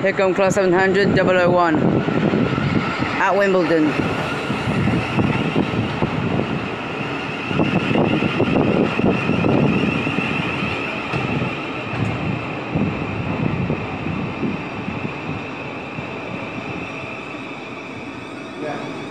Here come class 700 001 at Wimbledon. Yeah.